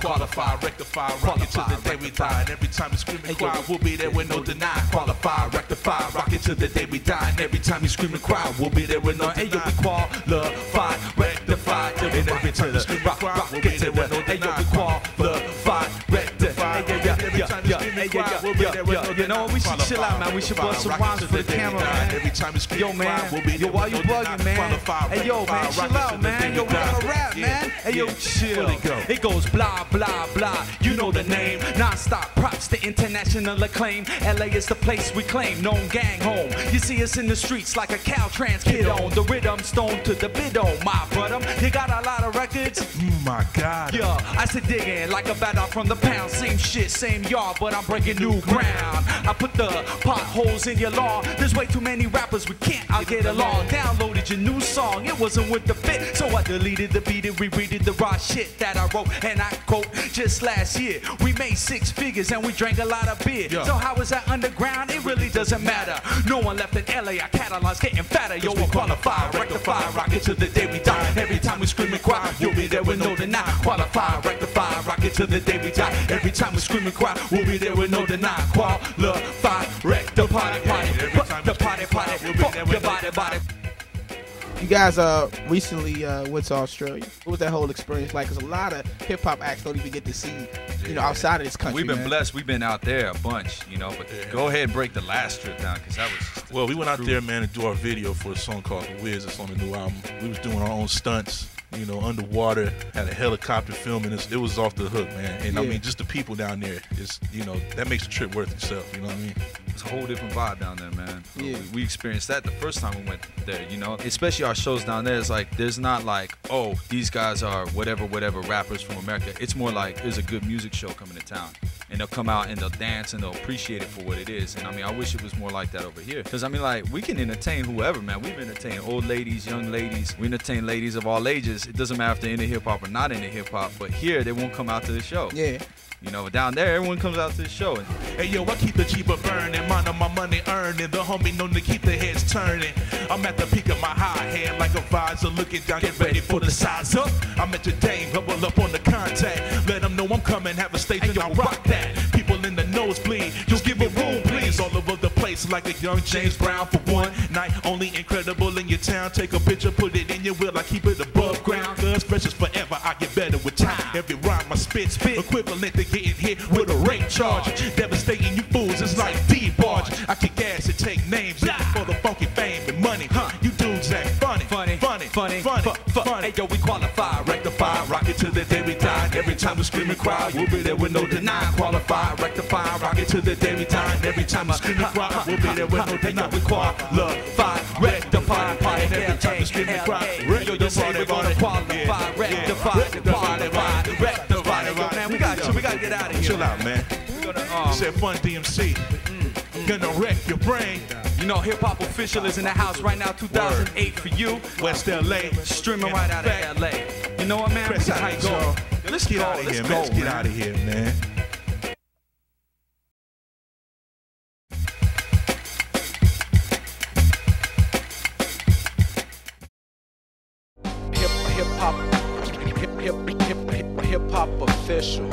Qualify, rectify, rock it to the day we die. And every time you scream and cry, we'll be there with no deny. Qualify, rectify, rock it to the day we die. And every time you scream and cry, we'll be there with no deny. Hey, we qualify, rectify, and every time you scream and cry, we'll be there with no deny. Hey, we qualify, rectify, yeah, yeah, yeah, yeah, yeah. You know, what? we should chill out, man. We should bust some rhymes for the camera, man. Every time you scream Yo, and cry, man. we'll be Yo, there why with you bugging, man? Hey, yo, man, chill out, man. Yo, we we gotta rap, man. Hey, yo, chill. It go? It goes blah, blah, blah. You know the name. Non-stop props to international acclaim. LA is the place we claim. Known gang home. You see us in the streets like a Caltrans kid on. The rhythm stone to the bid on. My brother, you got a lot of records. Mm, my God. Yeah, I said digging like a bat out from the pound. Same shit, same yard, but I'm breaking new ground. I put the potholes in your lawn. There's way too many rappers, we can't all get along. Downloaded your new song, it wasn't with the fit. So I deleted the beat and rereaded the raw shit that I wrote. And I quote, just last year, we made six figures and we drank a lot of beer. Yeah. So how is that underground? It really doesn't matter. No one left in LA, our catalog's getting fatter. Yo, we we'll qualify, rectify, rock it till the day we die. Every time we scream and cry, you'll be there with no deny. Qualify, rectify, rock it till the day we die. Every time we scream and cry, we'll be there with no deny. Qualify, rectify, party, You guys uh recently uh, went to Australia. What was that whole experience like? Because a lot of hip hop acts don't even get to see, you know, outside of this country. We've been man. blessed. We've been out there a bunch, you know. But go ahead and break the last trip down, cause that was. Just Well, we went out there, man, to do our video for a song called The Wiz. It's on the new album. We was doing our own stunts, you know, underwater. Had a helicopter filming. It, it was off the hook, man. And I mean, just the people down there is, you know, that makes the trip worth itself. You know what I mean? It's a whole different vibe down there, man. Yeah. We, we experienced that the first time we went there, you know. Especially our shows down there. It's like there's not like, oh, these guys are whatever, whatever rappers from America. It's more like there's a good music show coming to town, and they'll come out and they'll dance and they'll appreciate it for what it is. And I mean, I wish it was more like that over here. Cause I mean, like we can entertain whoever, man. We've entertained old ladies, young ladies. We entertain ladies of all ages. It doesn't matter if they're into hip hop or not into hip hop. But here, they won't come out to the show. Yeah. You know, down there, everyone comes out to the show. And Hey yo, I keep the cheaper burning, mind on my money earning. The homie known to keep the heads turning. I'm at the peak of my high head like a visor, looking down, get ready for the size up. I'm at your dame, double up on the contact. Let them know I'm coming, have a stage and I rock that. People in the nosebleed, just like a young James Brown for one night. Only incredible in your town. Take a picture, put it in your will. I keep it above ground. Cause precious forever, I get better with time. Every rhyme I spit, spit equivalent to getting hit with a rape charge. Funny, funny, funny, funny, fu- fu- funny. Hey, yo, we qualify, rectify, rock it to the day we die. Every time we scream and cry, we'll be there with no deny. Qualify, rectify, rock it to the day we die. Every time we scream and cry, we'll be there with no deny. We qualify, rectify, party. And every time we scream and cry, yo, you say we're gonna qualify, rectify, qualify, rectify. Yo, man, we got you. We gotta get out of here. Chill out, man. Gonna, um, Said fun DMC. Gonna wreck your brain. You know, Hip Hop Official is in the house right now, 2008 for you. West LA. Streaming right out fact, of LA. You know what, man? Press gotta go. y'all. Let's get out of here, man. Let's get out of here, man. hip hip hop hip hip hip hip hip hop official